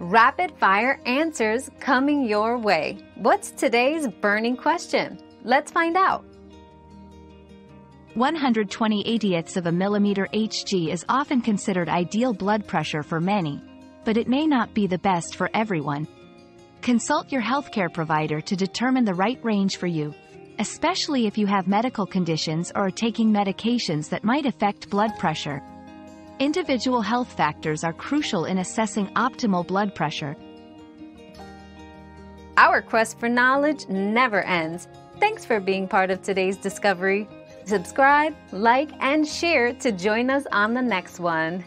Rapid fire answers coming your way. What's today's burning question? Let's find out. 120 eightieths of a millimeter Hg is often considered ideal blood pressure for many, but it may not be the best for everyone. Consult your healthcare provider to determine the right range for you, especially if you have medical conditions or are taking medications that might affect blood pressure. Individual health factors are crucial in assessing optimal blood pressure. Our quest for knowledge never ends. Thanks for being part of today's discovery. Subscribe, like, and share to join us on the next one.